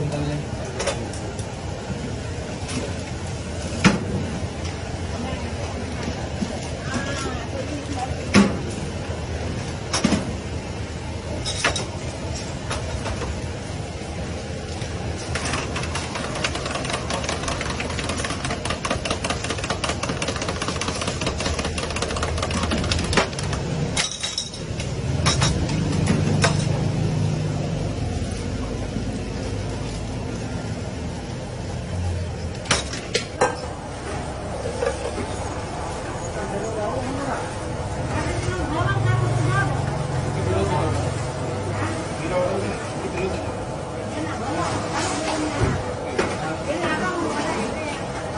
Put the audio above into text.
kilo